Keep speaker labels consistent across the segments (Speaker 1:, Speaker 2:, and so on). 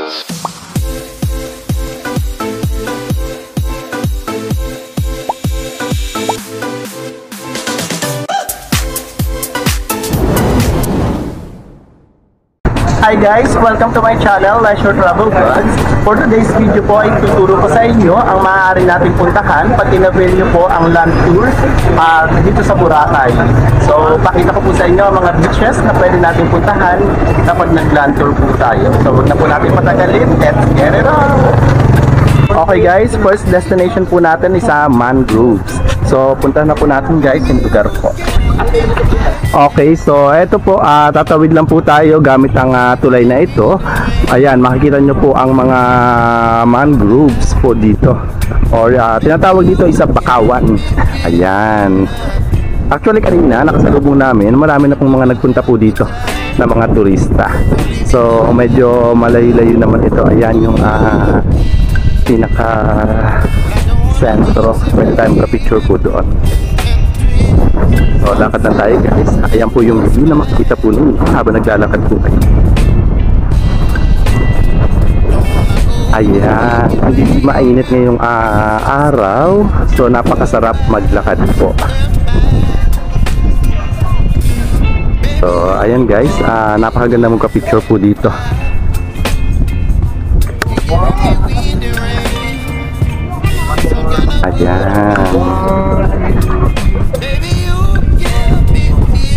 Speaker 1: Música Hi guys! Welcome to my channel, Leisure Travel Vlogs. For today's video po ay ko sa inyo ang maaari nating puntahan pag inabil nyo po ang land tour ah, dito sa Boracay. So, pakita ko po sa inyo ang mga beaches na pwede nating puntahan kapag nag-land tour po tayo. So, huwag na po natin patagalin. Let's get it on! Okay guys, first destination po natin is sa Mangroves. So, punta na po natin guys yung lugar po. Okay, so eto po, ah, tatawid lang po tayo gamit ang ah, tulay na ito. Ayan, makikita nyo po ang mga mangroves po dito. Or ah, tinatawag dito isa bakawan. Ayan. Actually kanina, nakasalubong namin, marami na pong mga nagpunta po dito na mga turista. So, medyo malayo-layo naman ito. Ayan yung ah, pinaka sentro. Pwede tayong picture po doon. So, lakad na tayo guys. Ayan po yung view na makikita po ninyo habang naglalakad po kayo. Ayan. Hindi mainit ngayong ah, araw. So, napakasarap maglakad po. So, ayan guys. ah, napakaganda mong ka-picture po dito. Ayan.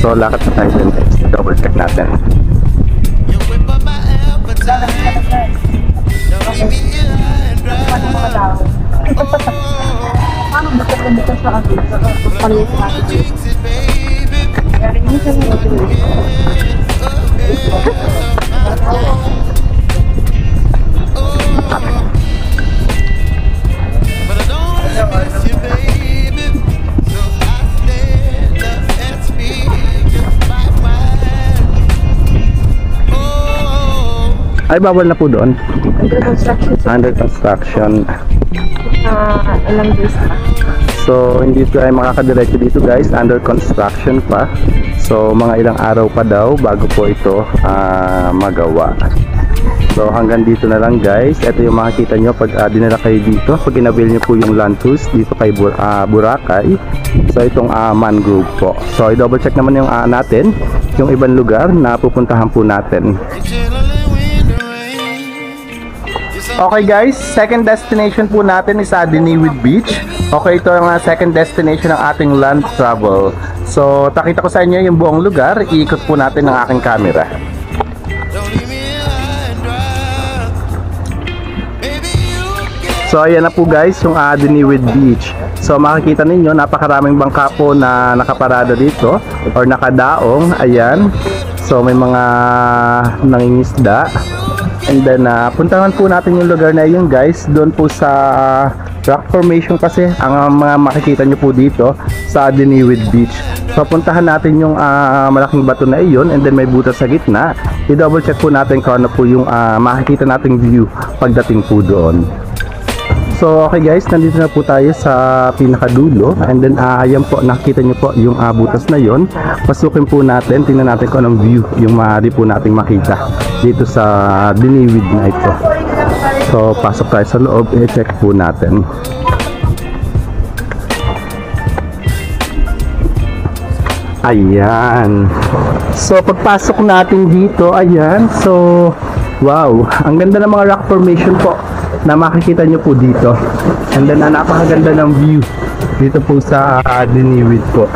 Speaker 1: So, lakad na tayo dun guys. Double check natin.
Speaker 2: Paano ba
Speaker 1: Ay, bawal na po doon.
Speaker 2: Under construction
Speaker 1: Under construction.
Speaker 2: uh, ilang days pa.
Speaker 1: So, hindi tayo makakadiretso dito guys. Under construction pa. So, mga ilang araw pa daw bago po ito ah, magawa. So, hanggang dito na lang guys. Ito yung makikita nyo pag ah, dinala kayo dito. Pag inabil nyo po yung land tours dito kay Bur ah, Boracay. So, itong ah, mangrove po. So, i-double check naman yung ah, natin. Yung ibang lugar na pupuntahan po natin. Okay guys, second destination po natin is sa Diniwid Beach. Okay, ito ang uh, second destination ng ating land travel. So, takita ko sa inyo yung buong lugar. Iikot po natin ng aking camera. So, ayan na po guys, yung Diniwid Beach. So, makikita ninyo, napakaraming bangka po na nakaparada dito or nakadaong. Ayan. So, may mga nangingisda. And then, uh, puntahan po natin yung lugar na yun guys. Doon po sa rock formation kasi ang mga makikita nyo po dito sa Diniwid Beach. So, puntahan natin yung uh, malaking bato na iyon and then may butas sa gitna. I-double check po natin kung ano po yung uh, makikita nating view pagdating po doon. So okay guys, nandito na po tayo sa pinakadulo and then uh, ayan po, nakita nyo po yung uh, butas na yon. Pasukin po natin, tingnan natin kung anong view yung maaari po nating makita dito sa diniwid na ito. So pasok tayo sa loob, i-check po natin. Ayan. So pagpasok natin dito, ayan. So wow, ang ganda ng mga rock formation po na makikita nyo po dito. And then ah, napakaganda ng view dito po sa uh, po.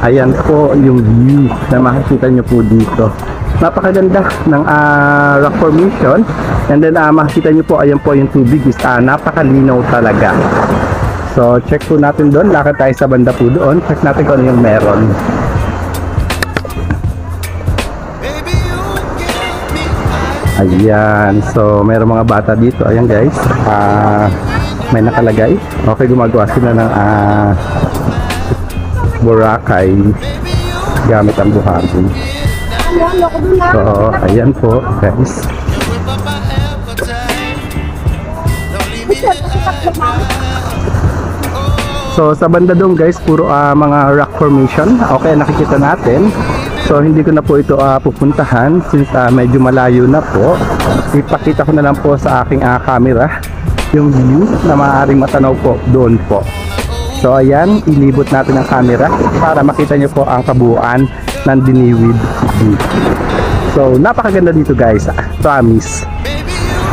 Speaker 1: Ayan po yung view na makikita nyo po dito. Napakaganda ng ah, rock formation. And then ah, makikita nyo po, ayan po yung tubig is ah, napakalinaw talaga. So check po natin doon, lakad tayo sa banda po doon. Check natin kung ano yung meron. Ayan. So, mayroong mga bata dito. Ayan guys. Ah, may nakalagay. Okay, gumagawa sila ng ah, Boracay gamit ang buhangin. So, ayan po guys. So, sa banda doon guys, puro ah, mga rock formation. Okay, nakikita natin. So hindi ko na po ito ah, pupuntahan since ah, medyo malayo na po. Ipakita ko na lang po sa aking ah, camera yung view na maaaring matanaw po doon po. So ayan, ilibot natin ang camera para makita nyo po ang kabuuan ng Diniwid Beach. So napakaganda dito guys, promise.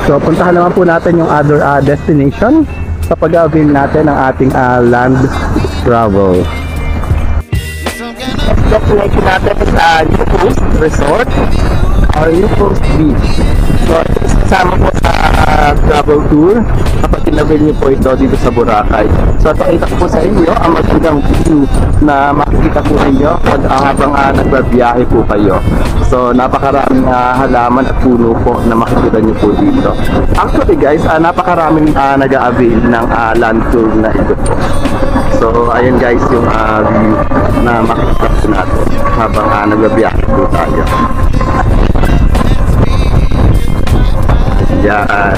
Speaker 1: So puntahan naman po natin yung other ah, destination sa pag-avail natin ng ating ah, land travel. Destination natin uh, New Coast Resort or New Coast Beach. So, kasama po sa uh, travel tour kapag tinawin niyo po ito dito sa Boracay. So, pakita ko po sa inyo ang magandang view na makikita po ninyo pag uh, habang uh, nagbabiyahe po kayo. So, napakaraming uh, halaman at puno po na makikita niyo po dito. Actually guys, uh, napakaraming uh, nag-avail ng uh, land tour na ito po. So, ayun guys yung uh, view na makikita natin habang uh, nagbabiyahe po tayo. Yan.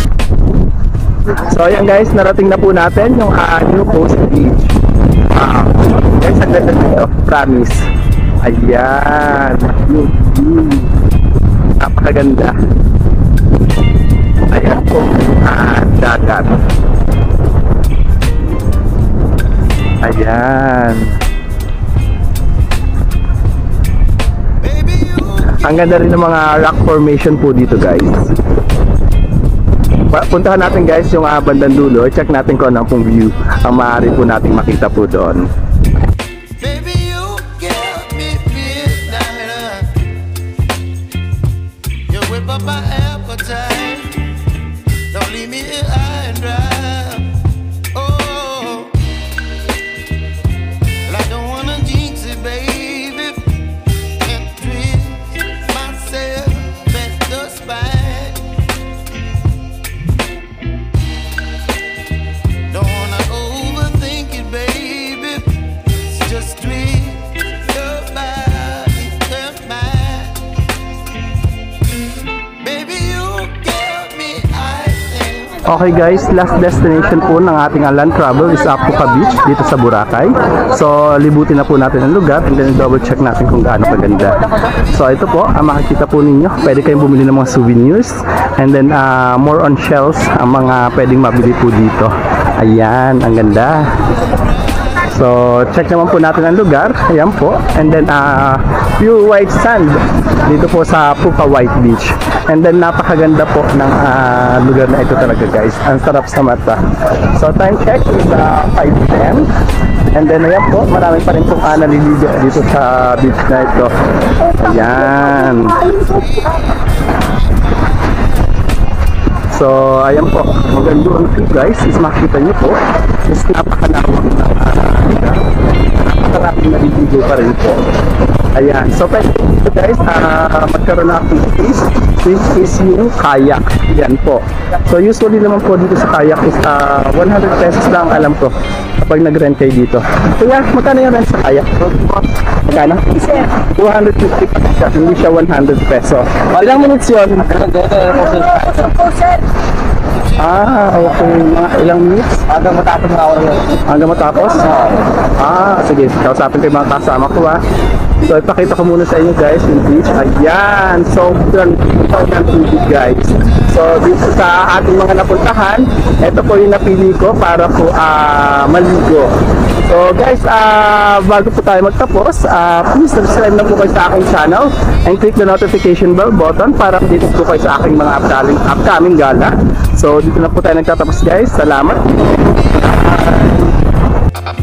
Speaker 1: So ayan guys, narating na po natin yung uh, New Coast Beach. Wow. Guys, ang ganda dito. Promise. Ayan. Napakaganda. Ayan po. Ah, dagat. Ayan. Ang ganda rin ng mga rock formation po dito guys. Puntahan natin guys yung uh, bandang dulo. Check natin kung ano pong view ang maaari po nating makita po doon. Okay guys, last destination po ng ating land travel is Apuca Beach dito sa Boracay. So libutin na po natin ang lugar and then double check natin kung gaano kaganda. So ito po, ang makikita po ninyo, pwede kayong bumili ng mga souvenirs and then uh, more on shells ang mga pwedeng mabili po dito. Ayan, ang ganda. So, check naman po natin ang lugar. Ayan po. And then, uh, pure white sand dito po sa Puka White Beach. And then, napakaganda po ng ah, lugar na ito talaga guys. Ang sarap sa mata. So, time check is uh, 5.10. And then, ayan po, marami pa rin pong uh, naliligo dito sa beach na ito. Ayan. So, ayan po. Maganda doon po guys. Is makita niyo po. Is napakalawak na uh, Maraming naliligo pa rin po. Ayan. So, pwede po guys, ah, magkaroon na activities. This is yung kayak. Yan po. So, usually naman po dito sa kayak is ah, 100 pesos lang alam ko kapag nag-rent kayo dito. Kuya, magkano yung rent sa kayak? Magkano? 250 Hindi siya 100 peso. Ilang minutes yun? Ah, okay. Mga ilang minutes? Hanggang matapos na ako Hanggang matapos? Ah, sige. Kausapin ko yung mga kasama ko ha. So, ipakita ko muna sa inyo guys yung beach. Ayan. So, sobrang sobrang tubig guys. So, dito sa ating mga napuntahan, ito po yung napili ko para po ah, maligo. So guys, uh, bago po tayo magtapos, uh, please subscribe na po kayo sa aking channel and click the notification bell button para dito po kayo sa aking mga upcoming, upcoming gala. So dito na po tayo nagtatapos guys. Salamat. Bye.